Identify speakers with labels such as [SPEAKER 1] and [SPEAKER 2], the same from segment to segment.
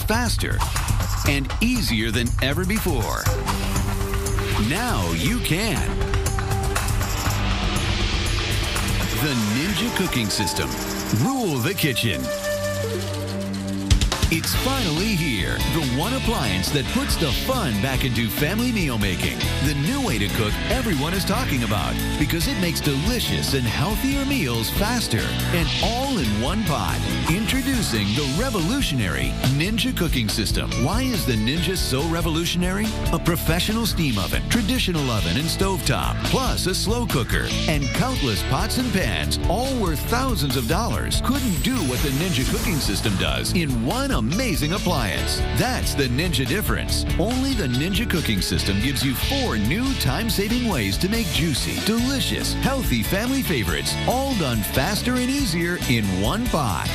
[SPEAKER 1] faster and easier than ever before. Now you can. The Ninja Cooking System. Rule the kitchen. It's finally here. The one appliance that puts the fun back into family meal making. The new way to cook everyone is talking about because it makes delicious and healthier meals faster and all in one pot. Introducing the revolutionary Ninja cooking system. Why is the Ninja so revolutionary? A professional steam oven, traditional oven and stovetop, plus a slow cooker and countless pots and pans, all worth thousands of dollars, couldn't do what the Ninja cooking system does in one amazing appliance. That's the Ninja difference. Only the Ninja cooking system gives you four new time-saving ways to make juicy, delicious, healthy family favorites, all done faster and easier in one pot.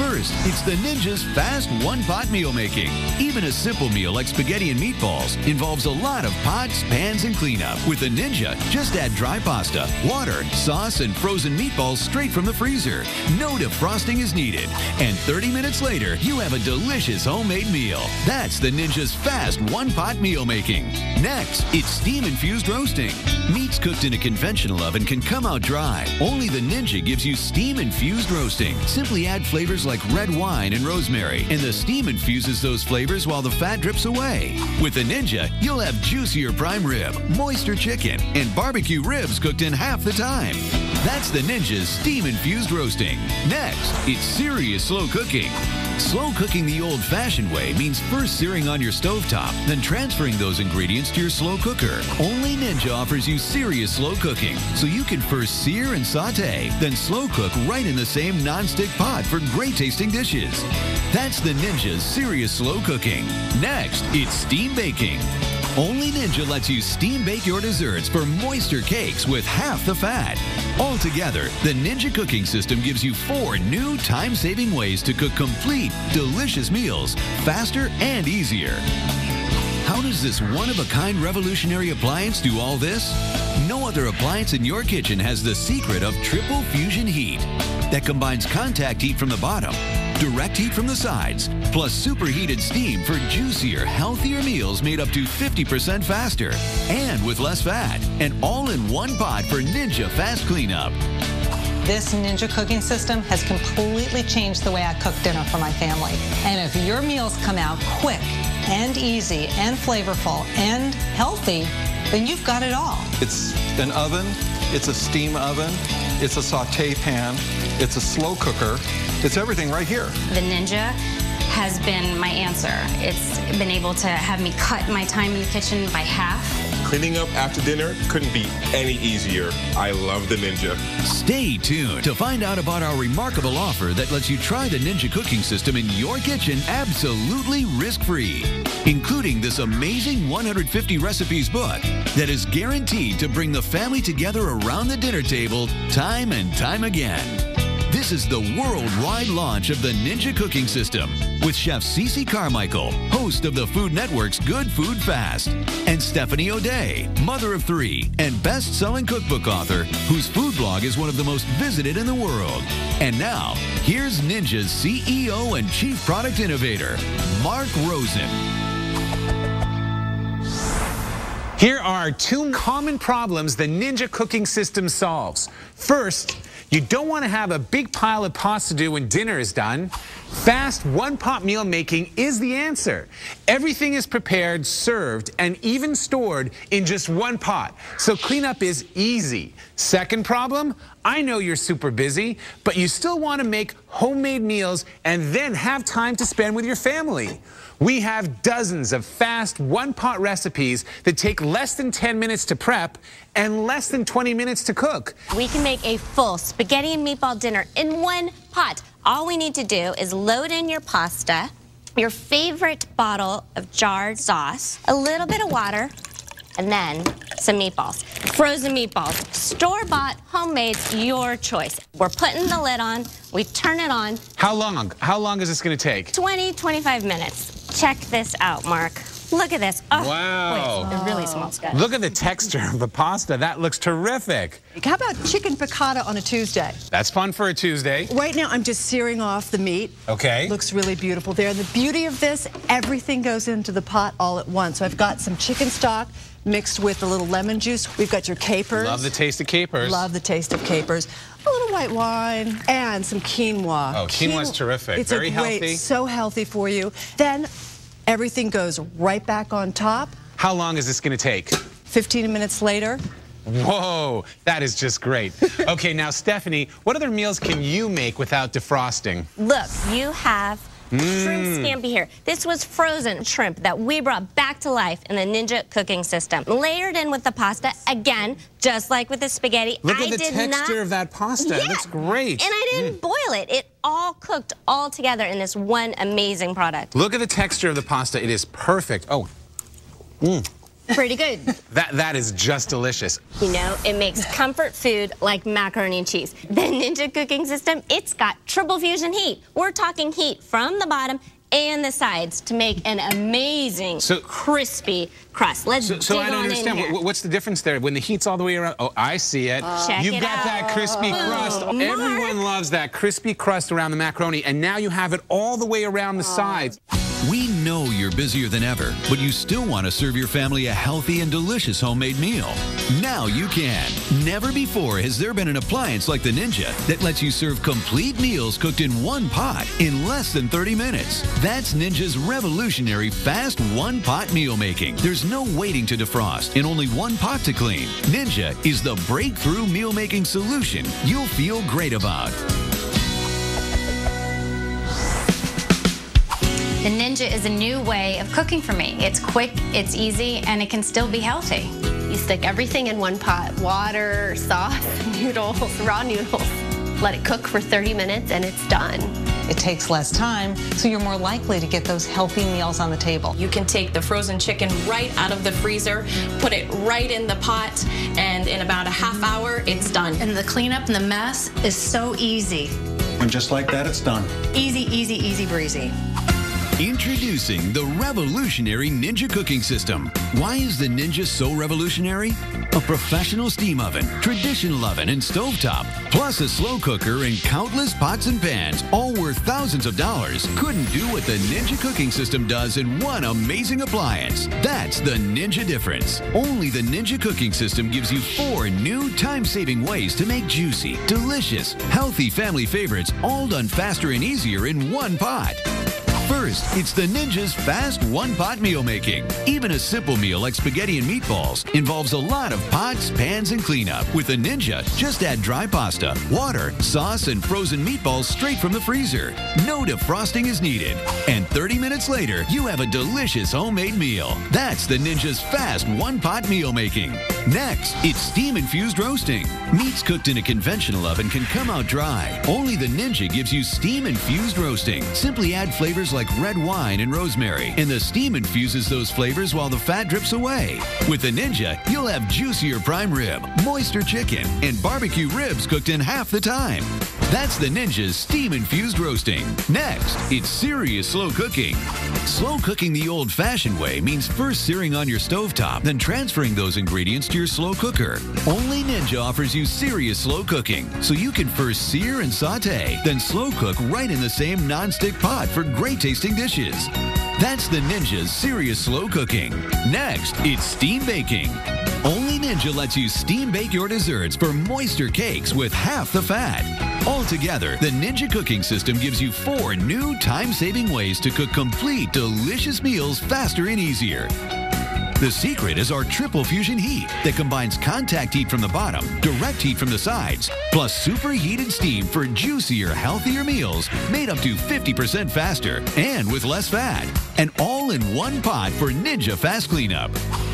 [SPEAKER 1] First, it's the Ninja's fast one-pot meal making. Even a simple meal like spaghetti and meatballs involves a lot of pots, pans, and cleanup. With the Ninja, just add dry pasta, water, sauce, and frozen meatballs straight from the freezer. No defrosting is needed. And 30 minutes later, you have a delicious homemade meal. That's the Ninja's fast one-pot meal making. Next, it's steam-infused roasting. Meats cooked in a conventional oven can come out dry. Only the Ninja gives you steam-infused roasting. Simply add flavors like red wine and rosemary, and the steam infuses those flavors while the fat drips away. With the Ninja, you'll have juicier prime rib, moister chicken, and barbecue ribs cooked in half the time. That's the Ninja's steam-infused roasting. Next, it's serious slow cooking. Slow cooking the old-fashioned way means first searing on your stovetop, then transferring those ingredients to your slow cooker. Only Ninja offers you serious slow cooking, so you can first sear and saute, then slow cook right in the same non-stick pot for great tasting dishes. That's the Ninja's serious slow cooking. Next, it's steam baking. Only Ninja lets you steam bake your desserts for moister cakes with half the fat. Altogether, the Ninja cooking system gives you four new time-saving ways to cook complete, delicious meals faster and easier. How does this one-of-a-kind revolutionary appliance do all this? No other appliance in your kitchen has the secret of triple fusion heat that combines contact heat from the bottom, direct heat from the sides, plus superheated steam for juicier, healthier meals made up to 50% faster and with less fat. And all in one pot for Ninja Fast Cleanup.
[SPEAKER 2] This Ninja cooking system has completely changed the way I cook dinner for my family. And if your meals come out quick and easy and flavorful and healthy, then you've got it all.
[SPEAKER 3] It's an oven, it's a steam oven, it's a saute pan, it's a slow cooker, it's everything right here.
[SPEAKER 4] The Ninja has been my answer. It's been able to have me cut my time in the kitchen by half.
[SPEAKER 5] Cleaning up after dinner couldn't be any easier. I love the Ninja.
[SPEAKER 1] Stay tuned to find out about our remarkable offer that lets you try the Ninja cooking system in your kitchen absolutely risk-free, including this amazing 150 recipes book that is guaranteed to bring the family together around the dinner table time and time again. This is the worldwide launch of the Ninja Cooking System with Chef Cece Carmichael, host of the Food Network's Good Food Fast, and Stephanie O'Dea, mother of three and best-selling cookbook author, whose food blog is one of the most visited in the world. And now, here's Ninja's CEO and Chief Product Innovator, Mark Rosen.
[SPEAKER 6] Here are two common problems the Ninja cooking system solves. First, you don't want to have a big pile of pasta to do when dinner is done. Fast one-pot meal making is the answer. Everything is prepared, served, and even stored in just one pot, so cleanup is easy. Second problem, I know you're super busy, but you still want to make homemade meals and then have time to spend with your family. We have dozens of fast one-pot recipes that take less than 10 minutes to prep and less than 20 minutes to cook.
[SPEAKER 4] We can make a full spaghetti and meatball dinner in one pot. All we need to do is load in your pasta, your favorite bottle of jarred sauce, a little bit of water, and then some meatballs. Frozen meatballs, store-bought, homemade, your choice. We're putting the lid on, we turn it on.
[SPEAKER 6] How long? How long is this gonna take?
[SPEAKER 4] 20, 25 minutes. Check this out, Mark. Look at this. Oh,
[SPEAKER 6] Wow.
[SPEAKER 4] Boy, it really smells good.
[SPEAKER 6] Look at the texture of the pasta. That looks terrific.
[SPEAKER 7] How about chicken piccata on a Tuesday?
[SPEAKER 6] That's fun for a Tuesday.
[SPEAKER 7] Right now, I'm just searing off the meat.
[SPEAKER 6] Okay.
[SPEAKER 7] Looks really beautiful there. The beauty of this, everything goes into the pot all at once. So I've got some chicken stock mixed with a little lemon juice. We've got your capers.
[SPEAKER 6] Love the taste of capers.
[SPEAKER 7] Love the taste of capers. A little white wine and some quinoa.
[SPEAKER 6] Oh, quinoa's terrific.
[SPEAKER 7] It's
[SPEAKER 6] Very
[SPEAKER 7] a great,
[SPEAKER 6] healthy.
[SPEAKER 7] So healthy for you. Then everything goes right back on top.
[SPEAKER 6] How long is this going to take?
[SPEAKER 7] 15 minutes later,
[SPEAKER 6] Whoa, that is just great. Okay, now Stephanie, what other meals can you make without defrosting?
[SPEAKER 4] Look, you have shrimp mm. scampi here. This was frozen shrimp that we brought back to life in the Ninja cooking system. Layered in with the pasta, again, just like with the spaghetti.
[SPEAKER 6] Look
[SPEAKER 4] I
[SPEAKER 6] at the texture
[SPEAKER 4] not...
[SPEAKER 6] of that pasta.
[SPEAKER 4] Yeah.
[SPEAKER 6] It great.
[SPEAKER 4] And I didn't mm. boil it. It all cooked all together in this one amazing product.
[SPEAKER 6] Look at the texture of the pasta. It is perfect. Oh, mm.
[SPEAKER 4] Pretty good.
[SPEAKER 6] that that is just delicious.
[SPEAKER 4] You know, it makes comfort food like macaroni and cheese. The Ninja cooking system, it's got triple fusion heat. We're talking heat from the bottom and the sides to make an amazing
[SPEAKER 6] So-
[SPEAKER 4] crispy crust. Let's
[SPEAKER 6] So, so I don't
[SPEAKER 4] on
[SPEAKER 6] understand. What- What's the difference there? When the heat's all the way around, oh, I see it.
[SPEAKER 4] Check
[SPEAKER 6] You've
[SPEAKER 4] it
[SPEAKER 6] got
[SPEAKER 4] out.
[SPEAKER 6] that crispy crust.
[SPEAKER 4] Mark.
[SPEAKER 6] Everyone loves that crispy crust around the macaroni, and now you have it all the way around the sides.
[SPEAKER 1] Know you're busier than ever, but you still want to serve your family a healthy and delicious homemade meal. Now you can. Never before has there been an appliance like the Ninja that lets you serve complete meals cooked in one pot in less than 30 minutes. That's Ninja's revolutionary fast one pot meal making. There's no waiting to defrost and only one pot to clean. Ninja is the breakthrough meal making solution you'll feel great about.
[SPEAKER 8] The Ninja is a new way of cooking for me. It's quick, it's easy, and it can still be healthy.
[SPEAKER 9] You stick everything in one pot water, sauce, noodles, raw noodles. Let it cook for 30 minutes and it's done.
[SPEAKER 2] It takes less time, so you're more likely to get those healthy meals on the table.
[SPEAKER 10] You can take the frozen chicken right out of the freezer, put it right in the pot, and in about a half hour, it's done.
[SPEAKER 8] And the cleanup and the mess is so easy.
[SPEAKER 11] And just like that, it's done.
[SPEAKER 8] Easy, easy, easy breezy.
[SPEAKER 1] Introducing the revolutionary Ninja cooking system. Why is the Ninja so revolutionary? A professional steam oven, traditional oven, and stovetop, plus a slow cooker and countless pots and pans, all worth thousands of dollars, couldn't do what the Ninja cooking system does in one amazing appliance. That's the Ninja difference. Only the Ninja cooking system gives you four new time-saving ways to make juicy, delicious, healthy family favorites, all done faster and easier in one pot. First, it's the Ninja's fast one pot meal making. Even a simple meal like spaghetti and meatballs involves a lot of pots, pans, and cleanup. With the Ninja, just add dry pasta, water, sauce, and frozen meatballs straight from the freezer. No defrosting is needed. And 30 minutes later, you have a delicious homemade meal. That's the Ninja's fast one pot meal making. Next, it's steam infused roasting. Meats cooked in a conventional oven can come out dry. Only the Ninja gives you steam infused roasting. Simply add flavors like red wine and rosemary, and the steam infuses those flavors while the fat drips away. With the Ninja, you'll have juicier prime rib, moister chicken, and barbecue ribs cooked in half the time. That's the Ninja's steam infused roasting. Next, it's serious slow cooking. Slow cooking the old fashioned way means first searing on your stovetop, then transferring those ingredients to your slow cooker. Only Ninja offers you serious slow cooking, so you can first sear and saute, then slow cook right in the same non-stick pot for great tasting dishes. That's the Ninja's serious slow cooking. Next, it's steam baking. Only Ninja lets you steam bake your desserts for moister cakes with half the fat. Altogether, the Ninja cooking system gives you four new time-saving ways to cook complete, delicious meals faster and easier. The secret is our triple fusion heat that combines contact heat from the bottom, direct heat from the sides, plus superheated steam for juicier, healthier meals made up to 50% faster and with less fat. And all in one pot for Ninja Fast Cleanup.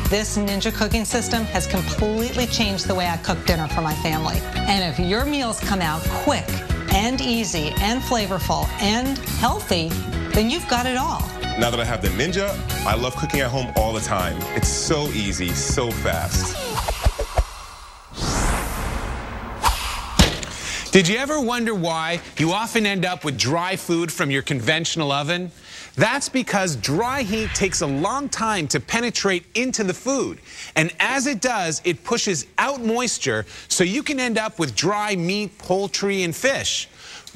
[SPEAKER 2] This Ninja cooking system has completely changed the way I cook dinner for my family. And if your meals come out quick and easy and flavorful and healthy, then you've got it all.
[SPEAKER 5] Now that I have the Ninja, I love cooking at home all the time. It's so easy, so fast.
[SPEAKER 6] Did you ever wonder why you often end up with dry food from your conventional oven? That's because dry heat takes a long time to penetrate into the food. And as it does, it pushes out moisture so you can end up with dry meat, poultry, and fish.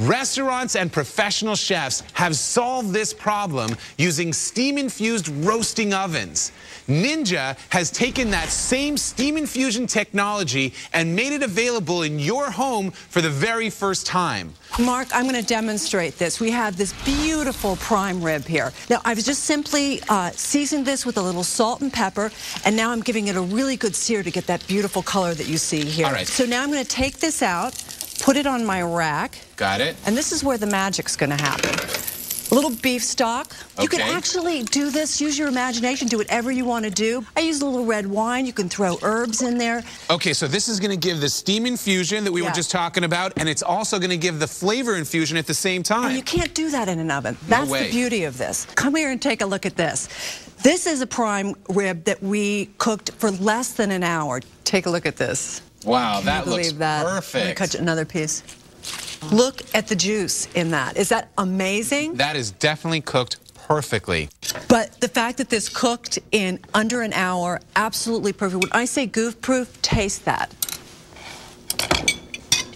[SPEAKER 6] Restaurants and professional chefs have solved this problem using steam-infused roasting ovens. Ninja has taken that same steam infusion technology and made it available in your home for the very first time.
[SPEAKER 7] Mark, I'm going to demonstrate this. We have this beautiful prime rib here. Now, I've just simply uh, seasoned this with a little salt and pepper, and now I'm giving it a really good sear to get that beautiful color that you see here.
[SPEAKER 6] All right.
[SPEAKER 7] So now I'm going to take this out, put it on my rack.
[SPEAKER 6] Got it.
[SPEAKER 7] And this is where the magic's going to happen. A little beef stock. Okay. You can actually do this, use your imagination, do whatever you want to do. I use a little red wine. You can throw herbs in there.
[SPEAKER 6] Okay, so this is going to give the steam infusion that we were just talking about, and it's also going to give the flavor infusion at the same time.
[SPEAKER 7] And you can't do that in an oven. That's
[SPEAKER 6] way.
[SPEAKER 7] the beauty of this. Come here and take a look at this. This is a prime rib that we cooked for less than an hour. Take a look at this.
[SPEAKER 6] Wow,
[SPEAKER 7] Can
[SPEAKER 6] that looks
[SPEAKER 7] that? I'm
[SPEAKER 6] perfect.
[SPEAKER 7] cut you another piece. Look at the juice in that. Is that amazing?
[SPEAKER 6] That is definitely cooked perfectly.
[SPEAKER 7] But the fact that this cooked in under an hour, absolutely perfect. When I say goof proof, taste that.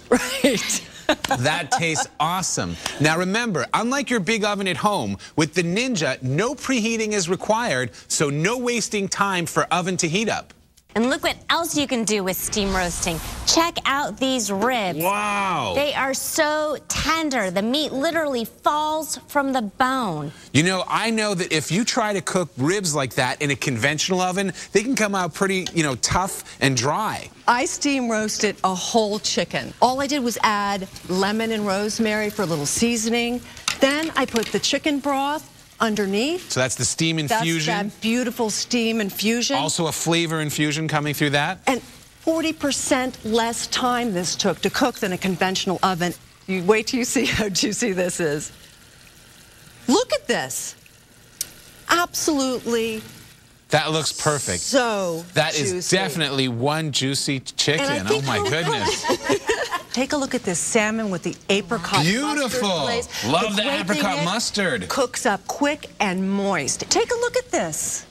[SPEAKER 7] Right.
[SPEAKER 6] That tastes awesome. Now remember, unlike your big oven at home, with the Ninja, no preheating is required, so no wasting time for oven to heat up.
[SPEAKER 4] And look what else you can do with steam roasting. Check out these ribs.
[SPEAKER 6] Wow.
[SPEAKER 4] They are so tender. The meat literally falls from the bone.
[SPEAKER 6] You know, I know that if you try to cook ribs like that in a conventional oven, they can come out pretty, you know, tough and dry.
[SPEAKER 7] I steam roasted a whole chicken. All I did was add lemon and rosemary for a little seasoning. Then I put the chicken broth underneath.
[SPEAKER 6] So that's the steam infusion.
[SPEAKER 7] That's that beautiful steam infusion.
[SPEAKER 6] Also a flavor infusion coming through that.
[SPEAKER 7] And 40% less time this took to cook than a conventional oven. You wait till you see how juicy this is. Look at this. Absolutely
[SPEAKER 6] That looks perfect.
[SPEAKER 7] so
[SPEAKER 6] That is
[SPEAKER 7] juicy.
[SPEAKER 6] definitely one juicy chicken. Oh my goodness.
[SPEAKER 7] Take a look at this salmon with the apricot
[SPEAKER 6] Beautiful.
[SPEAKER 7] mustard glaze.
[SPEAKER 6] Love the
[SPEAKER 7] great thing
[SPEAKER 6] apricot
[SPEAKER 7] is,
[SPEAKER 6] mustard.
[SPEAKER 7] Cooks up quick and moist. Take a look at this.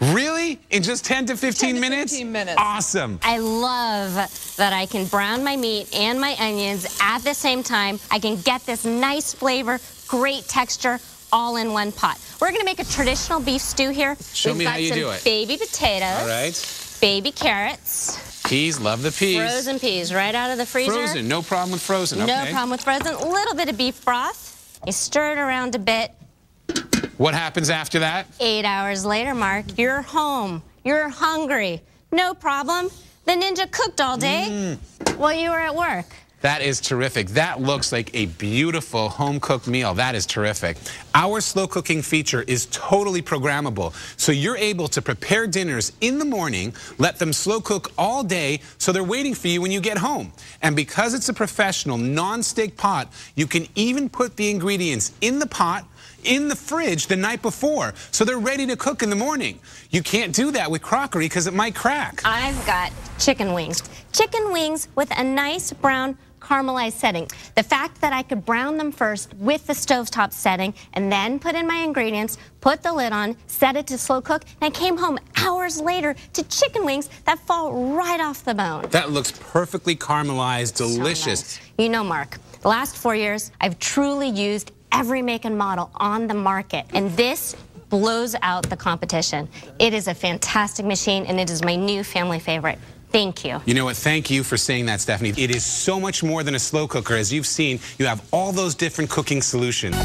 [SPEAKER 6] Really? In just 10 to 15
[SPEAKER 7] 10 to
[SPEAKER 6] minutes?
[SPEAKER 7] 15 minutes.
[SPEAKER 6] Awesome.
[SPEAKER 4] I love that I can brown my meat and my onions at the same time. I can get this nice flavor, great texture, all in one pot. We're gonna make a traditional beef stew here.
[SPEAKER 6] Show
[SPEAKER 4] We've
[SPEAKER 6] me
[SPEAKER 4] got
[SPEAKER 6] how you
[SPEAKER 4] some
[SPEAKER 6] do it.
[SPEAKER 4] Baby potatoes,
[SPEAKER 6] All right.
[SPEAKER 4] baby carrots,
[SPEAKER 6] Peas, love the peas.
[SPEAKER 4] frozen peas right out of the freezer.
[SPEAKER 6] Frozen, no problem with frozen.
[SPEAKER 4] No
[SPEAKER 6] okay.
[SPEAKER 4] problem with frozen. A little bit of beef broth. You stir it around a bit.
[SPEAKER 6] What happens after that?
[SPEAKER 4] Eight hours later, Mark, you're home. You're hungry. No problem. The ninja cooked all day
[SPEAKER 6] Mm.
[SPEAKER 4] while you were at work.
[SPEAKER 6] That is terrific. That looks like a beautiful home cooked meal. That is terrific. Our slow cooking feature is totally programmable. So you're able to prepare dinners in the morning, let them slow cook all day so they're waiting for you when you get home. And because it's a professional non-stick pot, you can even put the ingredients in the pot in the fridge the night before so they're ready to cook in the morning. You can't do that with crockery because it might crack.
[SPEAKER 4] I've got chicken wings. Chicken wings with a nice brown caramelized setting. The fact that I could brown them first with the stovetop setting and then put in my ingredients, put the lid on, set it to slow cook, and I came home hours later to chicken wings that fall right off the bone.
[SPEAKER 6] That looks perfectly caramelized, delicious.
[SPEAKER 4] You know, Mark, the last four years, I've truly used every make and model on the market, and this blows out the competition. It is a fantastic machine, and it is my new family favorite. Thank you.
[SPEAKER 6] You know what? Thank you for saying that, Stephanie. It is so much more than a slow cooker. As you've seen, you have all those different cooking solutions.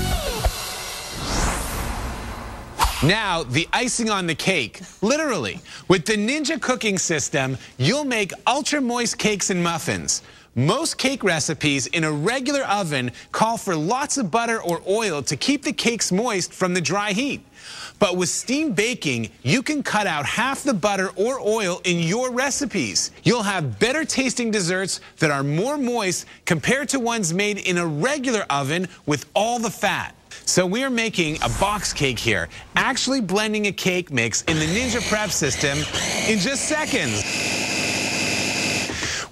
[SPEAKER 6] Now, the icing on the cake, literally. With the Ninja cooking system, you'll make ultra moist cakes and muffins. Most cake recipes in a regular oven call for lots of butter or oil to keep the cakes moist from the dry heat. But with steam baking, you can cut out half the butter or oil in your recipes. You'll have better tasting desserts that are more moist compared to ones made in a regular oven with all the fat. So we're making a box cake here, actually blending a cake mix in the Ninja Prep system in just seconds.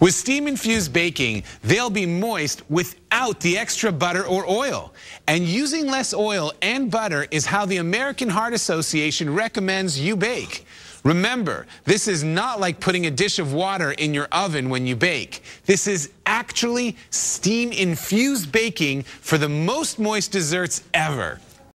[SPEAKER 6] With steam-infused baking, they'll be moist without the extra butter or oil. And using less oil and butter is how the American Heart Association recommends you bake. Remember, this is not like putting a dish of water in your oven when you bake. This is actually steam-infused baking for the most moist desserts ever.